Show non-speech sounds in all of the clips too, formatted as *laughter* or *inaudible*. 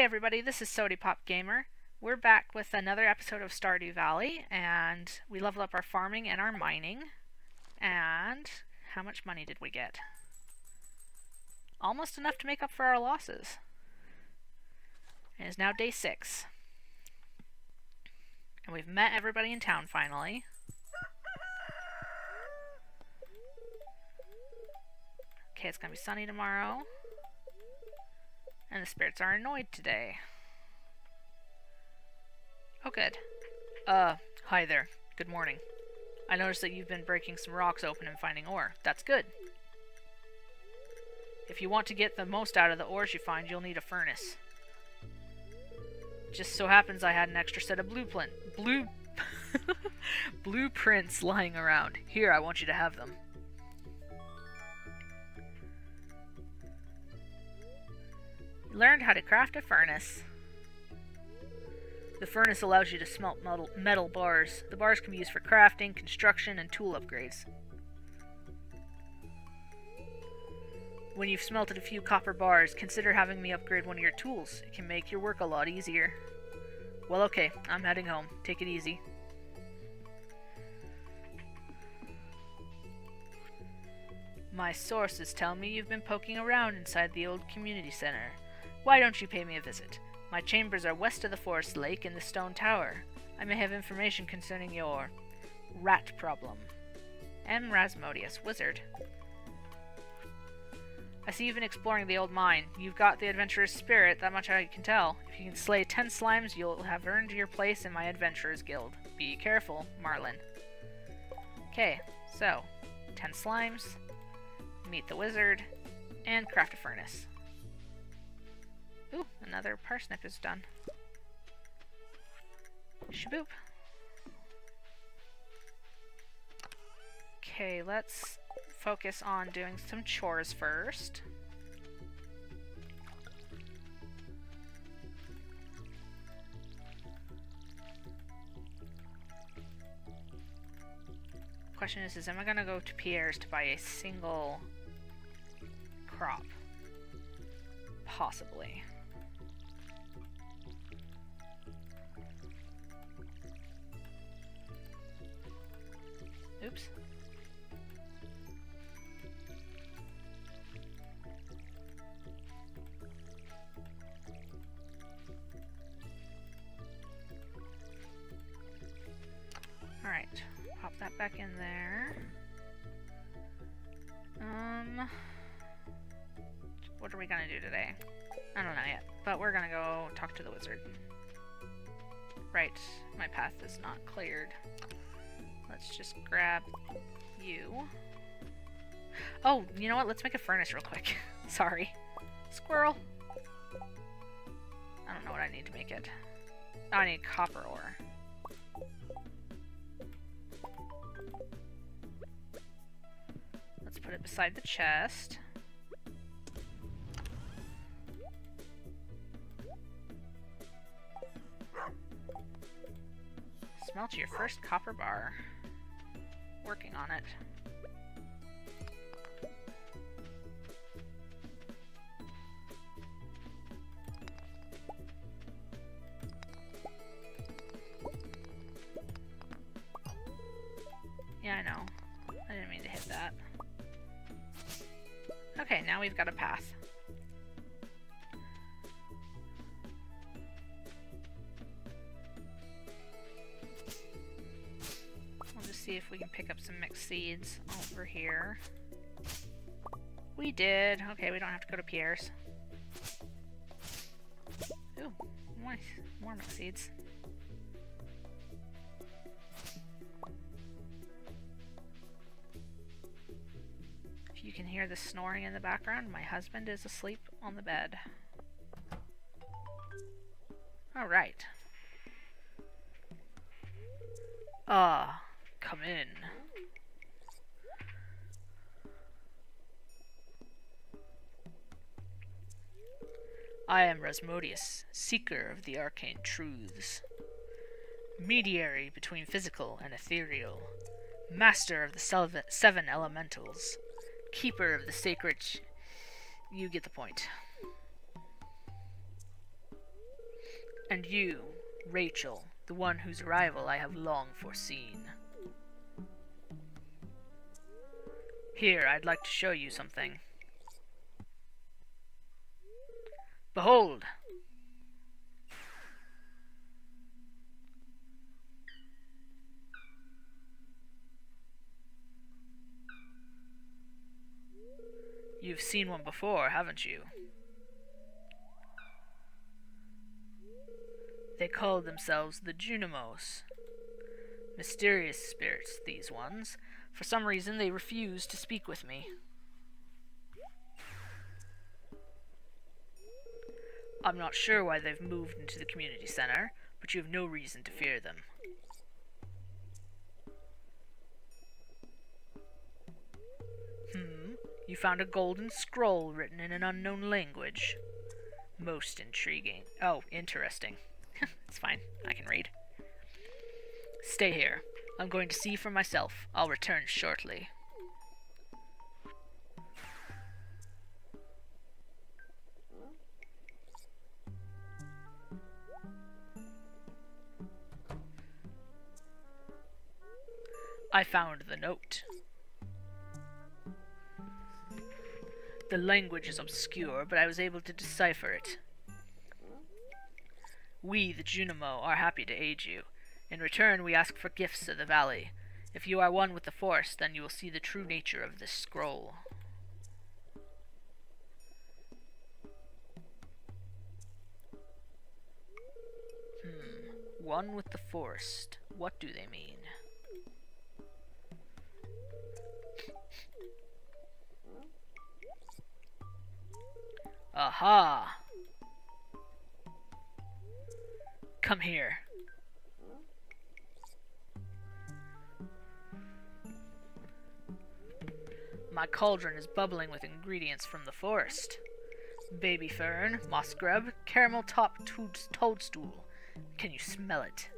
Hey everybody, this is Sody Pop Gamer. We're back with another episode of Stardew Valley, and we leveled up our farming and our mining. And how much money did we get? Almost enough to make up for our losses. It is now day six. And we've met everybody in town finally. Okay, it's gonna be sunny tomorrow. And the spirits are annoyed today. Oh, good. Uh, hi there. Good morning. I noticed that you've been breaking some rocks open and finding ore. That's good. If you want to get the most out of the ores you find, you'll need a furnace. Just so happens I had an extra set of blueprint, blue, *laughs* blueprints lying around. Here, I want you to have them. Learned how to craft a furnace. The furnace allows you to smelt metal, bars. The bars can be used for crafting, construction, and tool upgrades. When you've smelted a few copper bars, consider having me upgrade one of your tools. It can make your work a lot easier. Well, okay, I'm heading home. Take it easy. My sources tell me you've been poking around inside the old community center. Why don't you pay me a visit? My chambers are west of the forest lake in the stone tower. I may have information concerning your rat problem. M. Rasmodius, wizard. I see you've been exploring the old mine. You've got the adventurer's spirit, that much I can tell. If you can slay ten slimes, you'll have earned your place in my adventurer's guild. Be careful, Marlon. Okay, so, ten slimes, meet the wizard, and craft a furnace. Ooh, another parsnip is done. Shaboop. Okay, let's focus on doing some chores first. Question is, is am I gonna go to Pierre's to buy a single crop? Possibly. Oops. Alright, pop that back in there. Um, what are we gonna do today? I don't know yet, but we're gonna go talk to the wizard. Right, my path is not cleared. Let's just grab you. Oh, you know what? Let's make a furnace real quick. *laughs* Sorry. Squirrel. I don't know what I need to make it. Oh, I need copper ore. Let's put it beside the chest. Smelt your first copper bar working on it. Yeah, I know. I didn't mean to hit that. Okay, now we've got a path. We can pick up some mixed seeds over here. We did. Okay, we don't have to go to Pierre's. Ooh, nice. More mixed seeds. If you can hear the snoring in the background, my husband is asleep on the bed. Alright. Ah. Come in. I am Rasmodius, seeker of the arcane truths, mediary between physical and ethereal, master of the seven elementals, keeper of the sacred... You get the point. And you, Rachel, the one whose arrival I have long foreseen. Here, I'd like to show you something. Behold! You've seen one before, haven't you? They called themselves the Junimos. Mysterious spirits, these ones. For some reason, they refuse to speak with me. I'm not sure why they've moved into the community center, but you have no reason to fear them. Hmm, you found a golden scroll written in an unknown language. Most intriguing. Oh, interesting. *laughs* it's fine, I can read. Stay here. I'm going to see for myself. I'll return shortly. I found the note. The language is obscure, but I was able to decipher it. We, the Junimo, are happy to aid you. In return, we ask for gifts of the valley. If you are one with the Force, then you will see the true nature of this scroll. Hmm. One with the Forest. What do they mean? Aha! Come here. My cauldron is bubbling with ingredients from the forest. Baby fern, moss grub, caramel top toadstool. Can you smell it?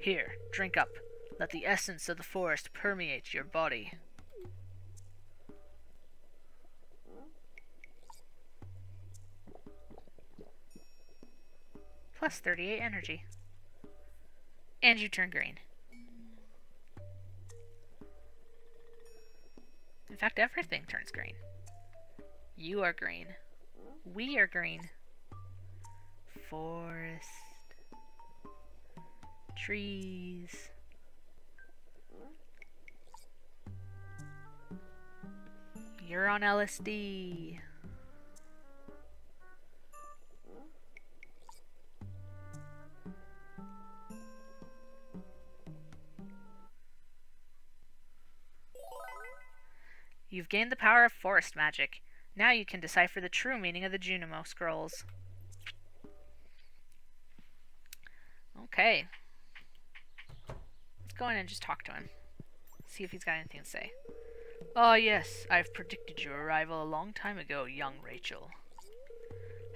Here, drink up. Let the essence of the forest permeate your body. Plus 38 energy. And you turn green. Fact, everything turns green. You are green. We are green. Forest. Trees. You're on LSD. You've gained the power of forest magic. Now you can decipher the true meaning of the Junimo scrolls. Okay. Let's go in and just talk to him. See if he's got anything to say. Oh yes, I've predicted your arrival a long time ago, young Rachel.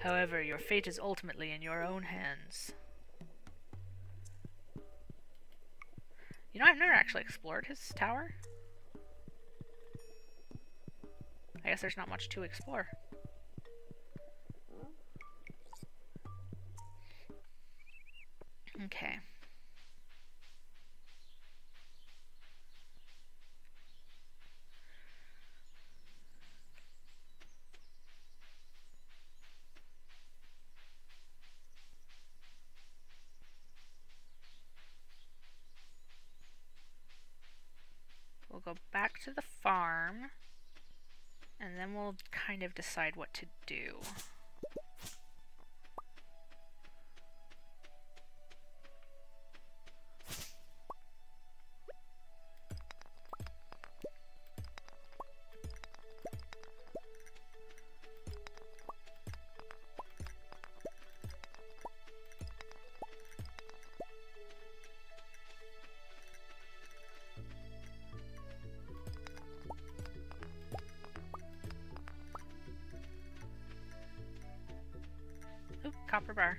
However, your fate is ultimately in your own hands. You know, I've never actually explored his tower. I guess there's not much to explore. Okay. We'll go back to the farm. And then we'll kind of decide what to do. Copper bar.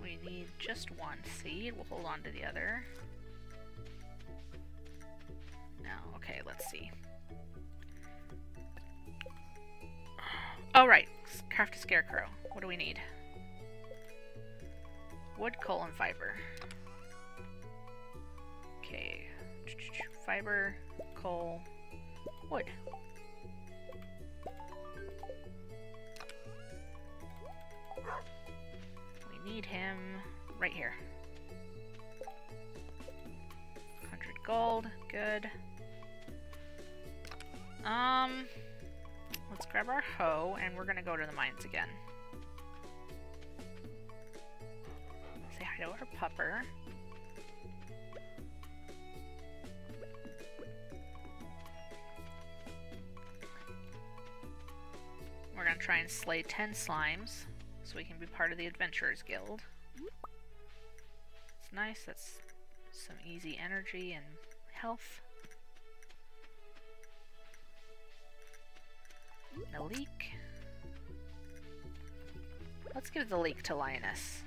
We need just one seed. We'll hold on to the other. Now, okay, let's see. Oh, right. Craft a scarecrow. What do we need? Wood, coal, and fiber. Okay. Fiber, coal, wood. Need him right here. 100 gold. Good. Um, let's grab our hoe, and we're gonna go to the mines again. Say hi to our pupper. We're gonna try and slay 10 slimes, so we can be part of the Adventurers Guild. It's nice, that's some easy energy and health. The leek. Let's give the leek to Linus.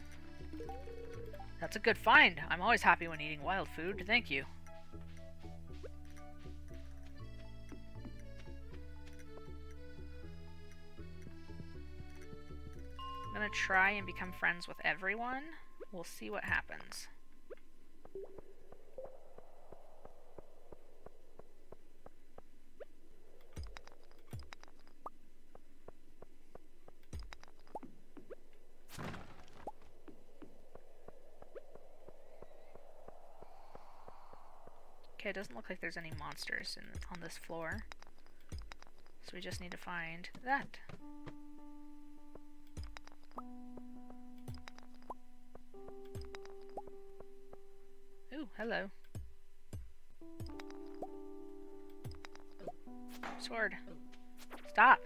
That's a good find. I'm always happy when eating wild food. Thank you. Gonna try and become friends with everyone. We'll see what happens. Okay, it doesn't look like there's any monsters in, on this floor. So we just need to find that. Hello. Sword. Stop!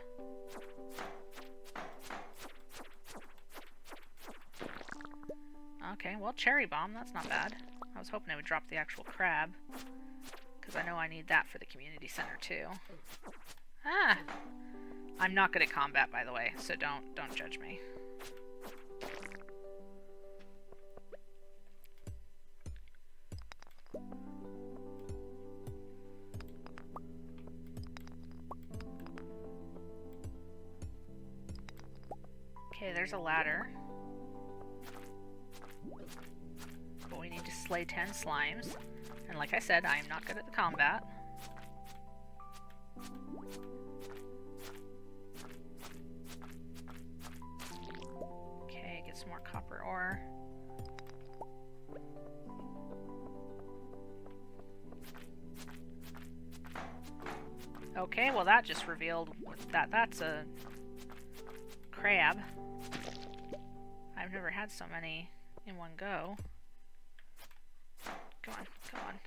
Okay, well, cherry bomb, that's not bad. I was hoping I would drop the actual crab. Because I know I need that for the community center, too. Ah! I'm not good at combat, by the way, so don't don't judge me. There's a ladder. But we need to slay 10 slimes. And like I said, I am not good at the combat. Okay, get some more copper ore. Okay, well that just revealed that that's a crab. I've never had so many in one go. Go on, go on.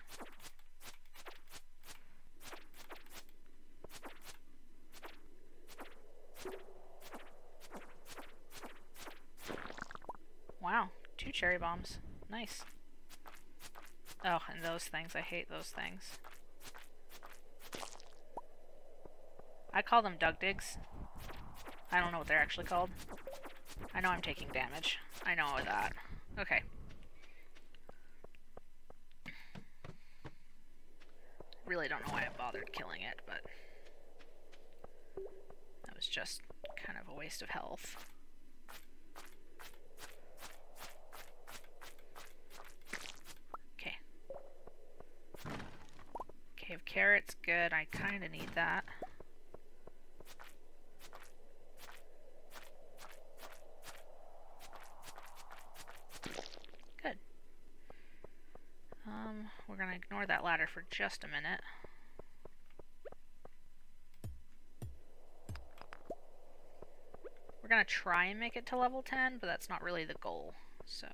Wow, two cherry bombs. Nice. Oh, and those things. I hate those things. I call them Doug Digs. I don't know what they're actually called. I know I'm taking damage. I know that. Okay. Really don't know why I bothered killing it, but... That was just kind of a waste of health. Okay. Cave carrots, good. I kind of need that. we're going to ignore that ladder for just a minute. We're going to try and make it to level 10, but that's not really the goal, so...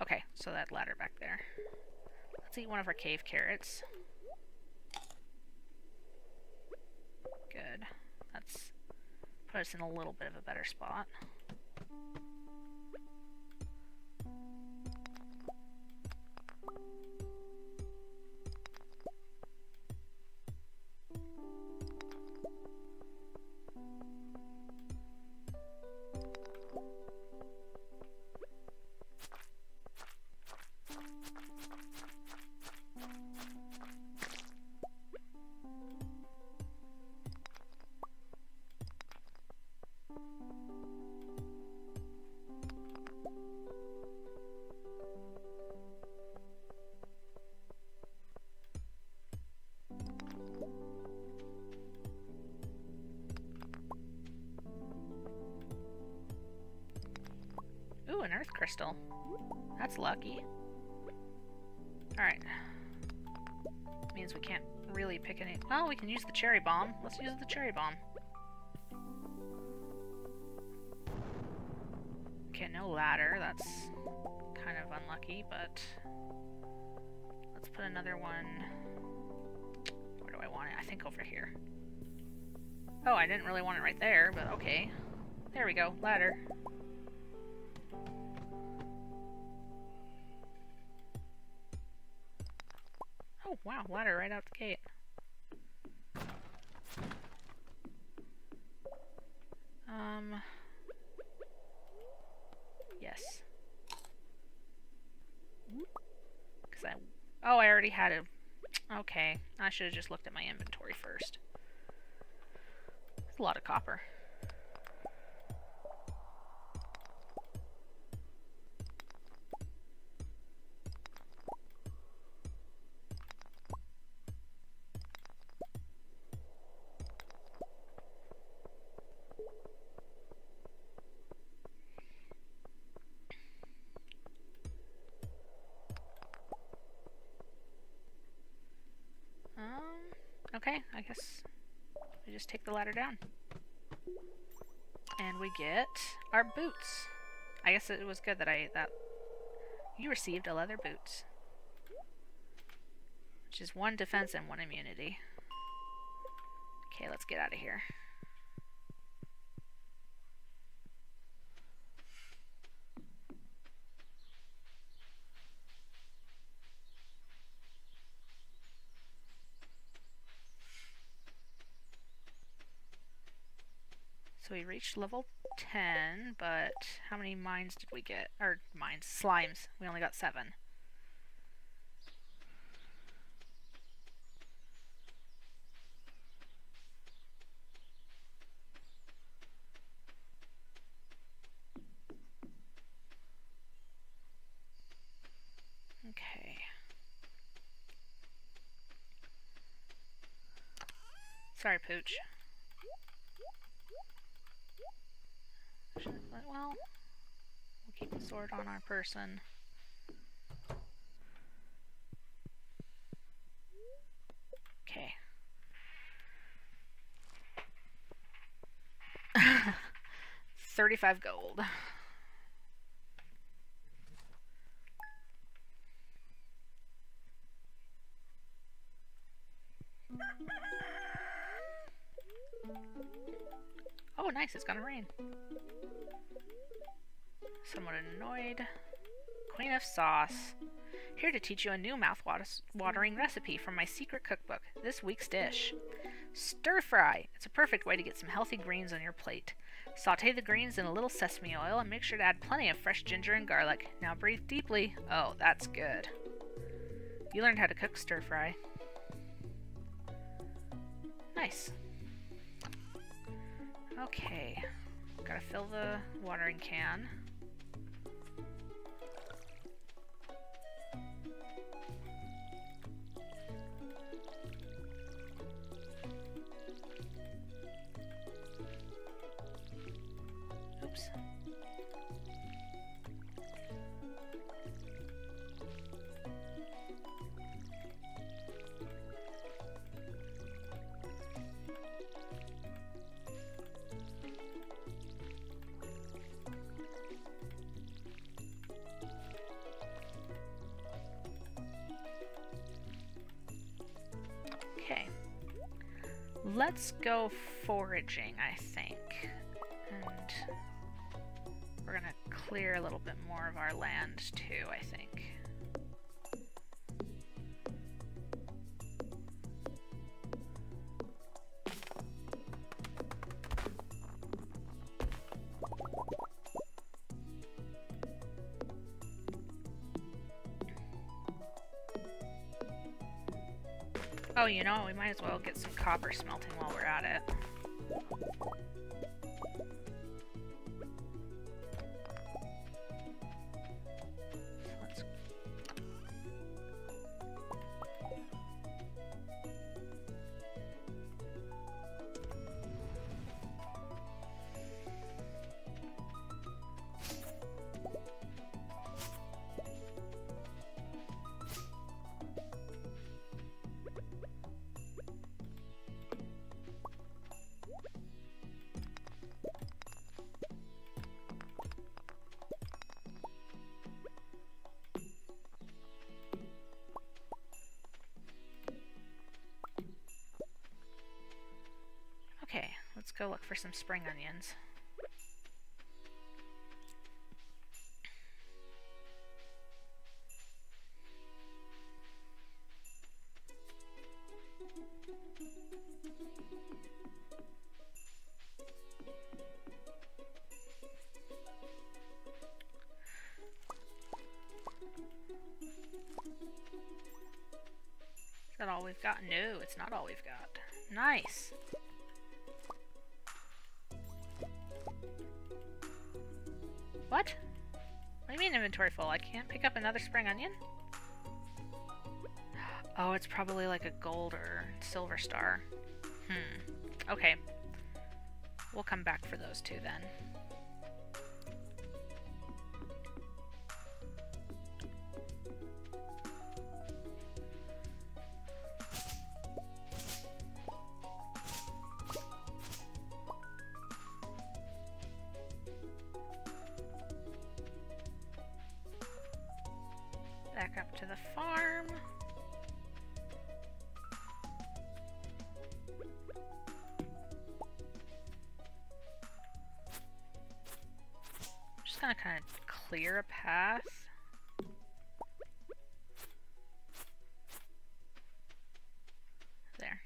Okay, so that ladder back there. Let's eat one of our cave carrots. Good. That's put us in a little bit of a better spot. An earth crystal. That's lucky. Alright. Means we can't really pick any... Well, we can use the cherry bomb. Let's use the cherry bomb. Okay, no ladder. That's kind of unlucky, but... Let's put another one... Where do I want it? I think over here. Oh, I didn't really want it right there, but okay. There we go, ladder. Wow, ladder right out the gate. Um... Yes. Because I... Oh, I already had a... Okay, I should have just looked at my inventory first. A lot of copper. Guess we just take the ladder down. And we get our boots. I guess it was good that I ate that you received a leather boots. Which is one defense and one immunity. Okay, let's get out of here. We reached level 10, but how many mines did we get? Or mines, slimes. We only got 7. Okay. Sorry, Pooch. Well, we'll keep the sword on our person. Okay. *laughs* Thirty-five gold. *laughs* Oh, nice, it's gonna rain. Somewhat annoyed. Queen of Sauce. Here to teach you a new mouth-watering recipe from my secret cookbook. This week's dish. Stir fry. It's a perfect way to get some healthy greens on your plate. Saute the greens in a little sesame oil and make sure to add plenty of fresh ginger and garlic. Now breathe deeply. Oh, that's good. You learned how to cook stir fry. Nice. Okay. Gotta fill the watering can. Let's go foraging, I think. And we're gonna clear a little bit more of our land too, I think. As well get some copper smelting while we're at it. Go look for some spring onions. Is that all we've got? No, it's not all we've another spring onion? Oh, it's probably like a gold or silver star. Hmm. Okay. We'll come back for those two then. Farm. just gonna kind of clear a path. There.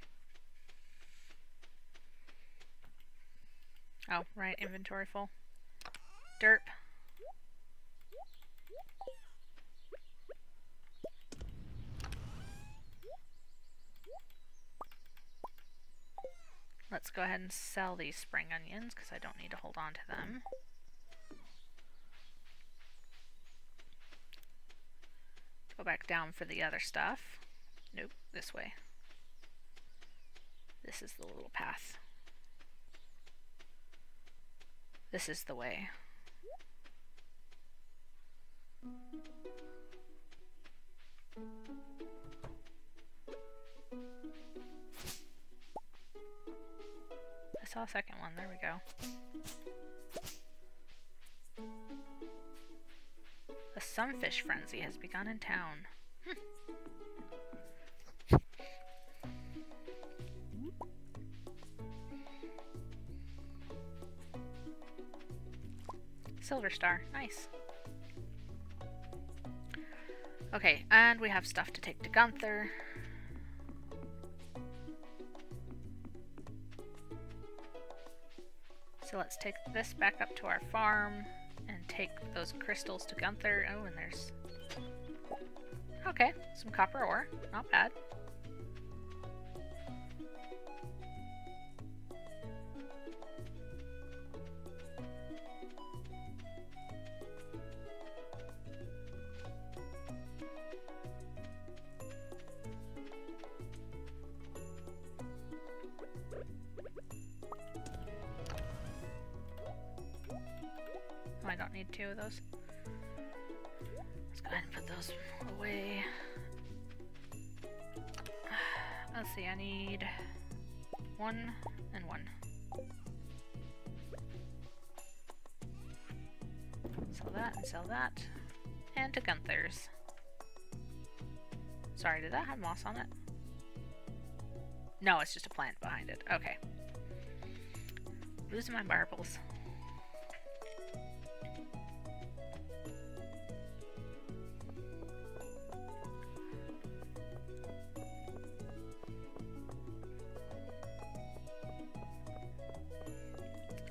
Oh, right, inventory full. Derp. Let's go ahead and sell these spring onions because I don't need to hold on to them. Go back down for the other stuff. Nope, this way. This is the little path. This is the way. Saw a second one, there we go. A sunfish frenzy has begun in town. Hm. Silver star, nice. Okay, and we have stuff to take to Gunther. So let's take this back up to our farm and take those crystals to Gunther. Oh, and there's... Okay, some copper ore. Not bad. Need two of those. Let's go ahead and put those away. Let's see, I need one and one. Sell that and sell that. And to Gunther's. Sorry, did that have moss on it? No, it's just a plant behind it. Okay. Losing my marbles.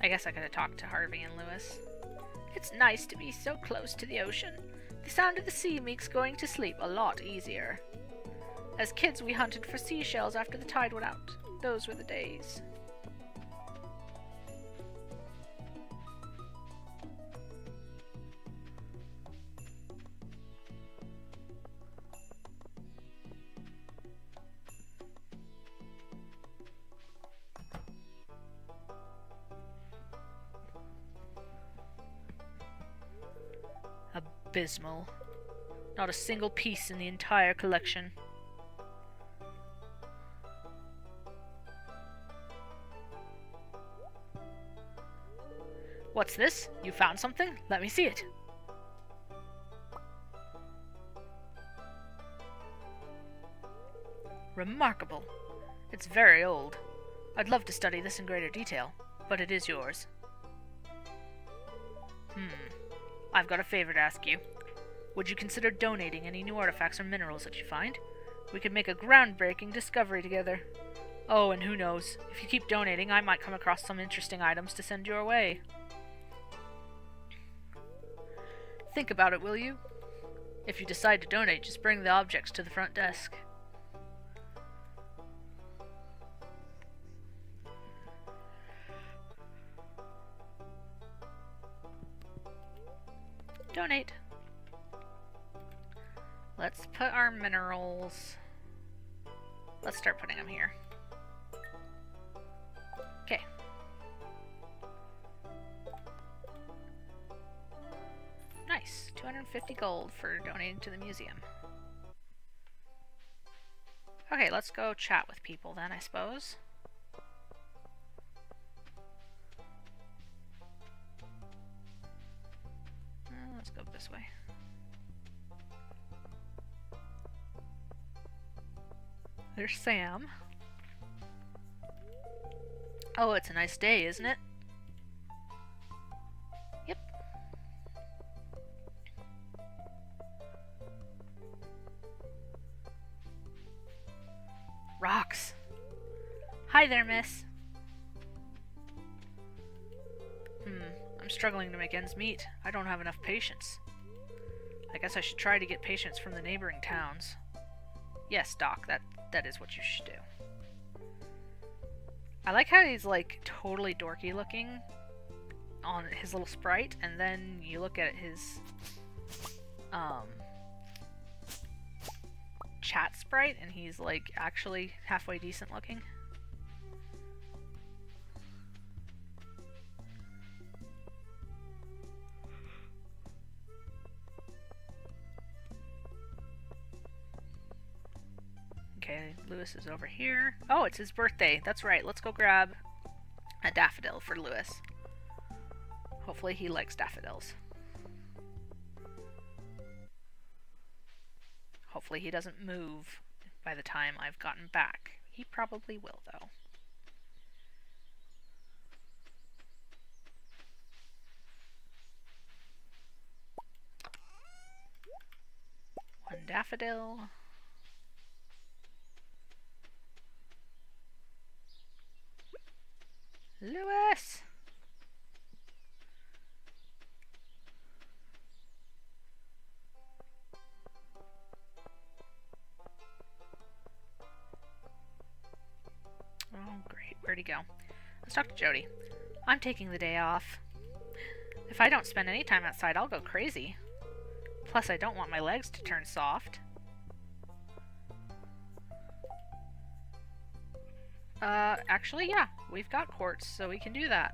I guess I could have talked to Harvey and Lewis. It's nice to be so close to the ocean. The sound of the sea makes going to sleep a lot easier. As kids, we hunted for seashells after the tide went out. Those were the days. Abysmal. Not a single piece in the entire collection. What's this? You found something? Let me see it. Remarkable. It's very old. I'd love to study this in greater detail. but it is yours. Hmm. I've got a favor to ask you. Would you consider donating any new artifacts or minerals that you find? We could make a groundbreaking discovery together. Oh, and who knows, if you keep donating, I might come across some interesting items to send your way. Think about it, will you? If you decide to donate, just bring the objects to the front desk. Donate. Let's put our minerals... Let's start putting them here. Okay. Nice. 250 gold for donating to the museum. Okay, let's go chat with people then, I suppose. This way. There's Sam. Oh, it's a nice day, isn't it? Yep. Rocks. Hi there, miss. Hmm, I'm struggling to make ends meet. I don't have enough patience. Guess I should try to get patients from the neighboring towns. Yes, Doc, that, that is what you should do. I like how he's like totally dorky looking on his little sprite, and then you look at his um, chat sprite, and he's like actually halfway decent looking. Okay, Lewis is over here. Oh, it's his birthday. That's right. Let's go grab a daffodil for Lewis. Hopefully he likes daffodils. Hopefully he doesn't move by the time I've gotten back. He probably will, though. One daffodil. Lewis! Oh, great. Where'd he go? Let's talk to Jodi. I'm taking the day off. If I don't spend any time outside, I'll go crazy. Plus, I don't want my legs to turn soft. Uh, actually, yeah. We've got quartz, so we can do that.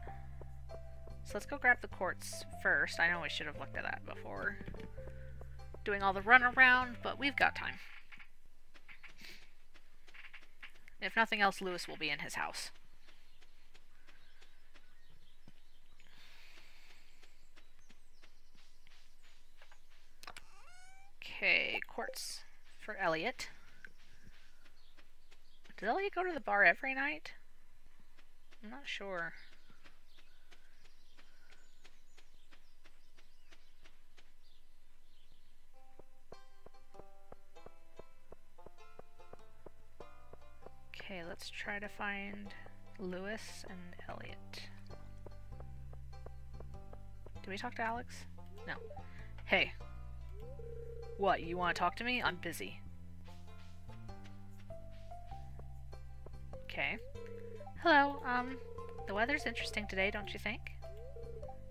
So let's go grab the quartz first. I know we should have looked at that before doing all the runaround, but we've got time. If nothing else, Lewis will be in his house. Okay, quartz for Elliott. Does Elliott go to the bar every night? I'm not sure. Okay, let's try to find Lewis and Elliot. Do we talk to Alex? No. Hey. What, you want to talk to me? I'm busy. Okay. Hello, um, the weather's interesting today, don't you think?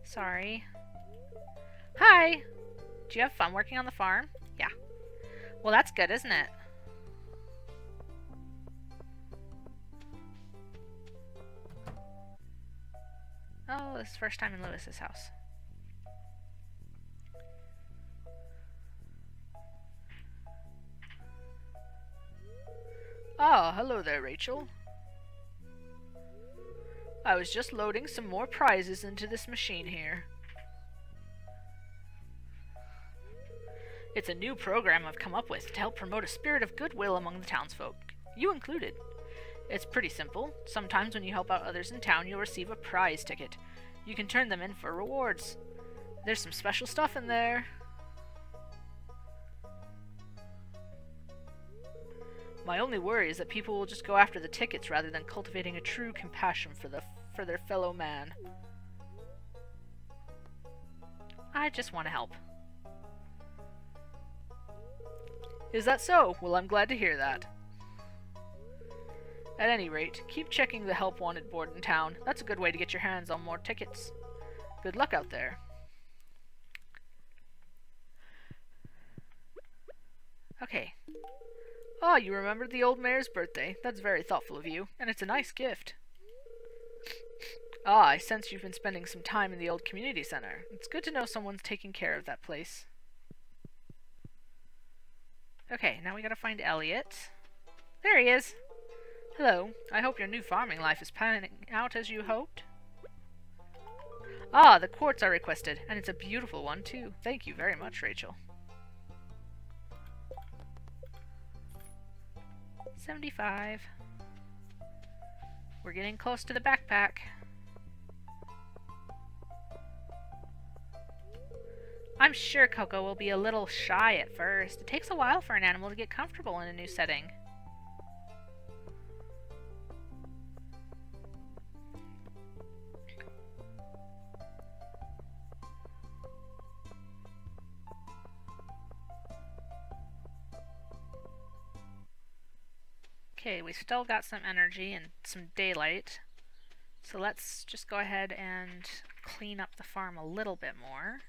Sorry. Hi! Do you have fun working on the farm? Yeah. Well, that's good, isn't it? Oh, this is first time in Lewis's house. Ah, hello there, Rachel. I was just loading some more prizes into this machine here. It's a new program I've come up with to help promote a spirit of goodwill among the townsfolk, you included. It's pretty simple. Sometimes when you help out others in town, you'll receive a prize ticket. You can turn them in for rewards. There's some special stuff in there. My only worry is that people will just go after the tickets rather than cultivating a true compassion for the for their fellow man. I just want to help. Is that so? Well, I'm glad to hear that. At any rate, keep checking the Help Wanted board in town. That's a good way to get your hands on more tickets. Good luck out there. Okay. Oh, you remembered the old mayor's birthday. That's very thoughtful of you, and it's a nice gift. Ah, I sense you've been spending some time in the old community center. It's good to know someone's taking care of that place. Okay, now we gotta find Elliott. There he is! Hello, I hope your new farming life is panning out as you hoped. Ah, the quartz I requested, and it's a beautiful one too. Thank you very much, Rachel. 75. We're getting close to the backpack. I'm sure Coco will be a little shy at first. It takes a while for an animal to get comfortable in a new setting. Okay, we still got some energy and some daylight. So let's just go ahead and clean up the farm a little bit more.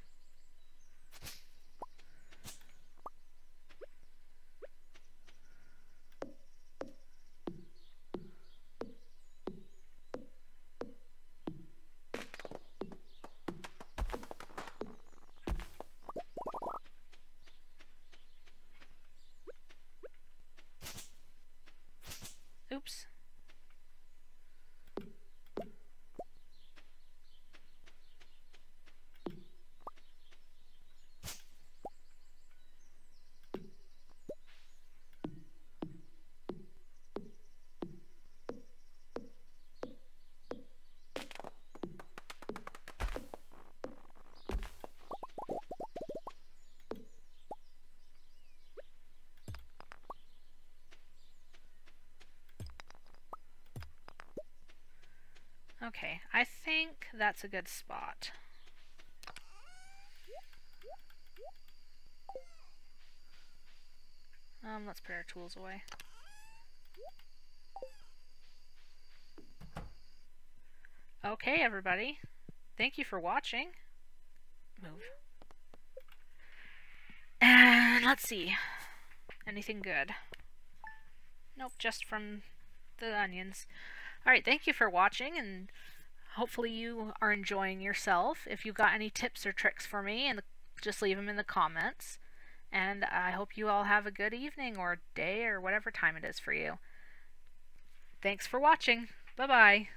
Oops. Okay, I think that's a good spot. Um, let's put our tools away. Okay, everybody. Thank you for watching. Move. And let's see. Anything good? Nope, just from the onions. Alright, thank you for watching, and hopefully you are enjoying yourself. If you've got any tips or tricks for me, and just leave them in the comments. And I hope you all have a good evening or day or whatever time it is for you. Thanks for watching. Bye-bye.